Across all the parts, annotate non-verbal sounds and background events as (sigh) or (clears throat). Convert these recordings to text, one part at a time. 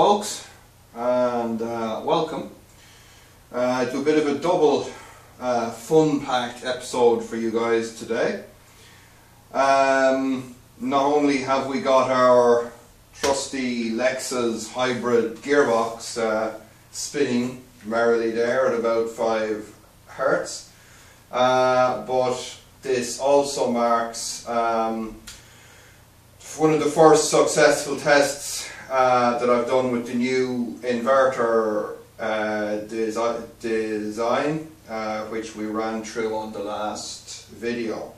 folks and uh, welcome uh, to a bit of a double uh, fun packed episode for you guys today. Um, not only have we got our trusty Lexus hybrid gearbox uh, spinning merrily there at about 5 hertz, uh, but this also marks um, one of the first successful tests uh, that I've done with the new inverter uh, desi design, uh, which we ran through on the last video.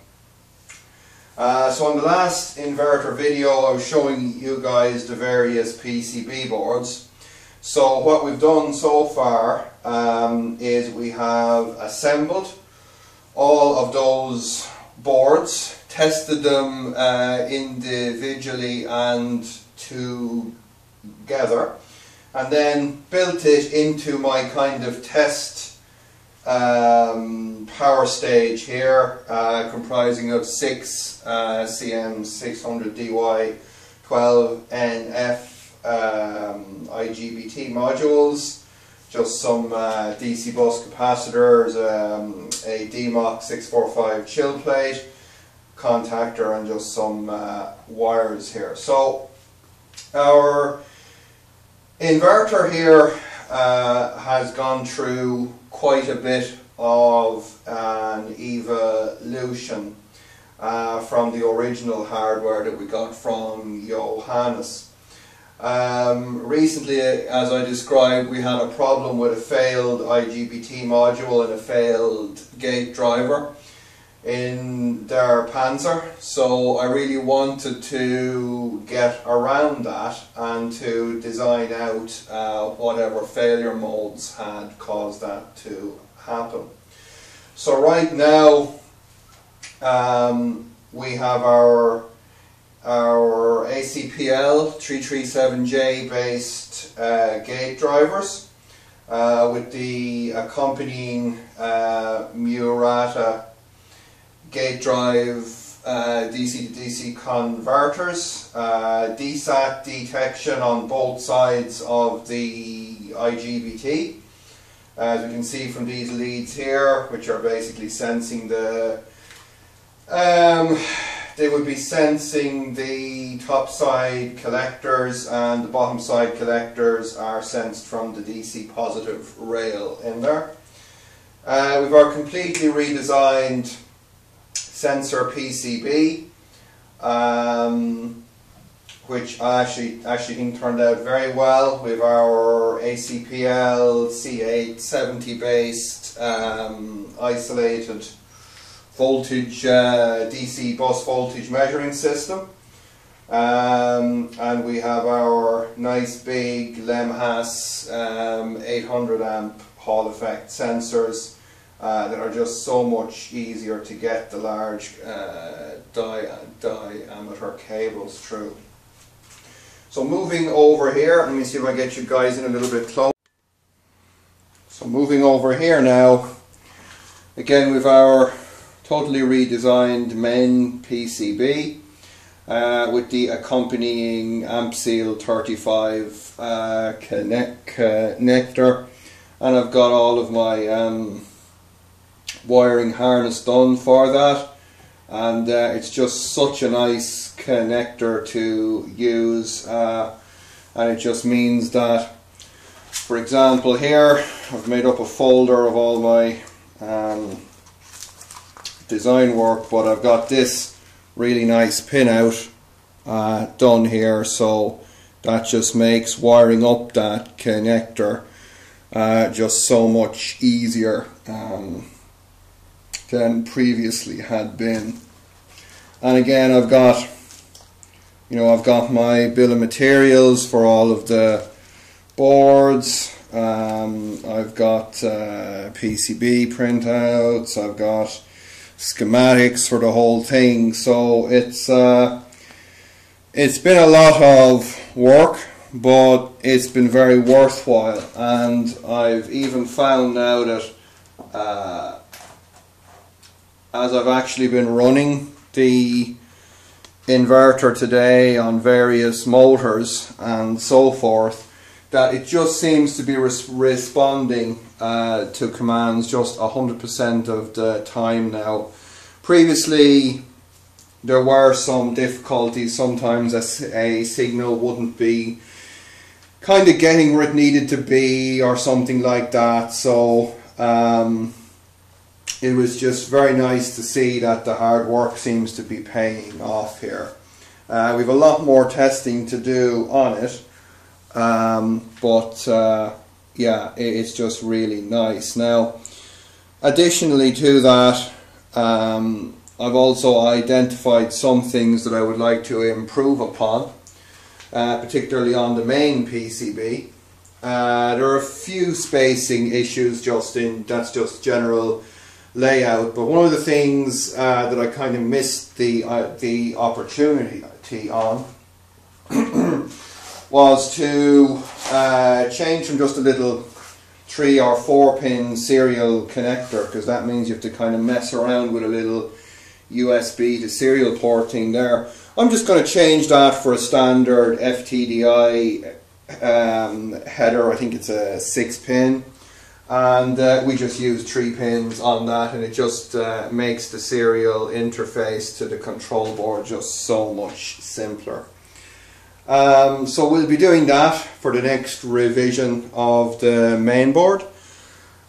Uh, so on the last inverter video I was showing you guys the various PCB boards. So what we've done so far um, is we have assembled all of those boards, tested them uh, individually and together, and then built it into my kind of test um, power stage here, uh, comprising of six uh, CM600DY 12NF um, IGBT modules, just some uh, DC bus capacitors, um, a DMOC 645 chill plate, contactor and just some uh, wires here. So our inverter here uh, has gone through quite a bit of an evolution uh, from the original hardware that we got from Johannes. Um, recently, as I described, we had a problem with a failed IGBT module and a failed gate driver in their Panzer. So I really wanted to get around that and to design out uh, whatever failure modes had caused that to happen. So right now, um, we have our our ACPL 337J based uh, gate drivers uh, with the accompanying uh, Murata gate drive uh, DC to DC converters, uh, DSAT detection on both sides of the IGBT. As we can see from these leads here, which are basically sensing the um, they would be sensing the top side collectors and the bottom side collectors are sensed from the DC positive rail in there. Uh, we've our completely redesigned sensor PCB um, which actually actually think turned out very well with our ACPL C870 based um, isolated voltage uh, DC bus voltage measuring system. Um, and we have our nice big Lemhas um, 800 amp Hall effect sensors uh, that are just so much easier to get the large uh, di diameter cables through. So moving over here, let me see if I get you guys in a little bit close. So moving over here now, again with our totally redesigned MEN PCB uh, with the accompanying AmpSeal 35 uh, connect connector and I've got all of my um, wiring harness done for that. And uh, it's just such a nice connector to use uh, and it just means that for example here I've made up a folder of all my um, design work but I've got this really nice pinout uh, done here. So that just makes wiring up that connector uh, just so much easier um, than previously had been and again I've got you know I've got my bill of materials for all of the boards um, I've got uh, PCB printouts I've got schematics for the whole thing. So it's uh, it's been a lot of work, but it's been very worthwhile. And I've even found now that uh, as I've actually been running the inverter today on various motors and so forth, that it just seems to be res- responding uh, to commands just 100% of the time now. Previously, there were some difficulties. Sometimes a, a signal wouldn't be kind of getting where it needed to be or something like that. So um, it was just very nice to see that the hard work seems to be paying off here. Uh, we have a lot more testing to do on it, um, but uh, yeah, it, it's just really nice. Now, additionally to that, um, I've also identified some things that I would like to improve upon, uh, particularly on the main PCB. Uh, there are a few spacing issues just in, that's just general layout, but one of the things uh, that I kind of missed the, uh, the opportunity on (clears throat) was to uh, change from just a little three or four pin serial connector because that means you have to kind of mess around with a little USB to serial port porting there. I'm just going to change that for a standard FTDI um, header. I think it's a six pin. And uh, we just use three pins on that, and it just uh, makes the serial interface to the control board just so much simpler. Um, so we'll be doing that for the next revision of the main board.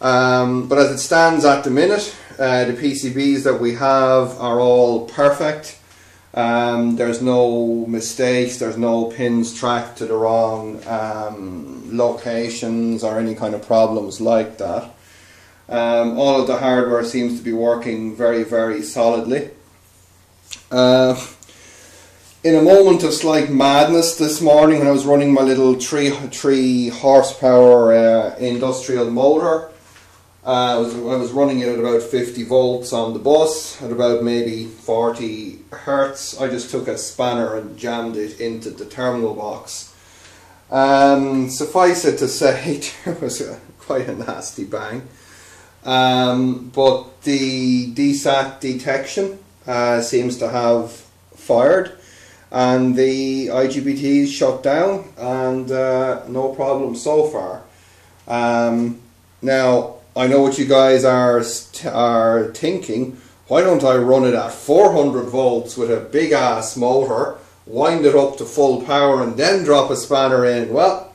Um, but as it stands at the minute, uh, the PCBs that we have are all perfect. Um, there's no mistakes, there's no pins tracked to the wrong um, locations or any kind of problems like that. Um, all of the hardware seems to be working very, very solidly. Uh, in a moment of slight madness this morning when I was running my little 3, three horsepower uh, industrial motor, uh, I, was, I was running it at about 50 volts on the bus at about maybe 40 hertz. I just took a spanner and jammed it into the terminal box. Um, suffice it to (laughs) say, it was a, quite a nasty bang. Um, but the DSAT detection uh, seems to have fired and the IGBTs shut down and uh, no problem so far. Um, now, I know what you guys are are thinking. Why don't I run it at 400 volts with a big ass motor, wind it up to full power, and then drop a spanner in? Well,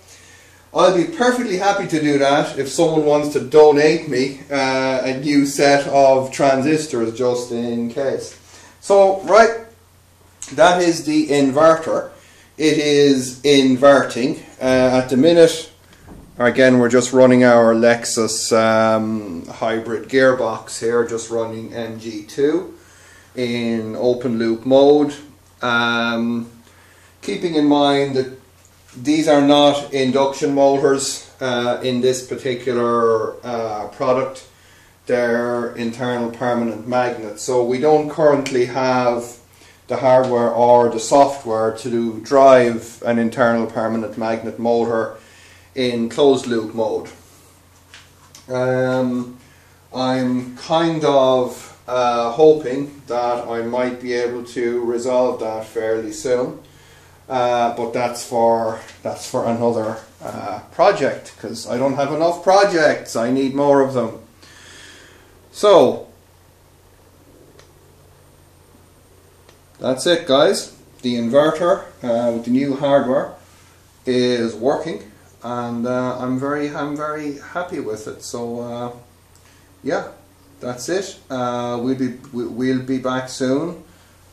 I'll be perfectly happy to do that if someone wants to donate me uh, a new set of transistors just in case. So, right, that is the inverter. It is inverting. Uh, at the minute, Again, we're just running our Lexus um, hybrid gearbox here, just running MG2 in open loop mode. Um, keeping in mind that these are not induction motors uh, in this particular uh, product. They're internal permanent magnets. So we don't currently have the hardware or the software to drive an internal permanent magnet motor in closed loop mode. Um, I'm kind of uh, hoping that I might be able to resolve that fairly soon. Uh, but that's for that's for another uh, project because I don't have enough projects. I need more of them. So that's it, guys. The inverter uh, with the new hardware is working and uh, I'm very I'm very happy with it. So uh, yeah, that's it. Uh, we'll be we'll be back soon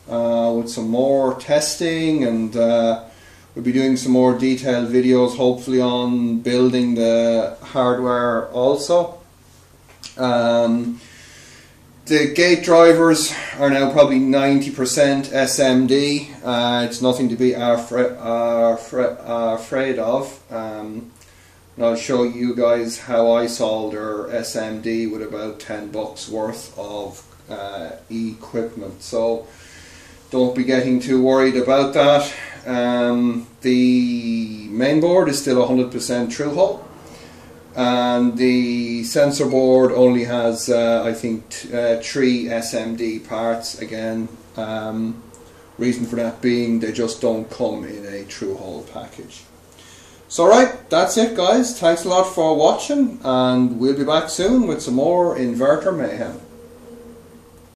uh, with some more testing, and uh, we'll be doing some more detailed videos, hopefully on building the hardware also. Um, the gate drivers are now probably 90% SMD. Uh, it's nothing to be afraid of. Um, and I'll show you guys how I solder SMD with about 10 bucks worth of uh, equipment. So don't be getting too worried about that. Um, the main board is still 100% through hole and the sensor board only has uh, I think uh, three SMD parts again um, reason for that being they just don't come in a through hole package So right, that's it guys. Thanks a lot for watching and we'll be back soon with some more inverter mayhem.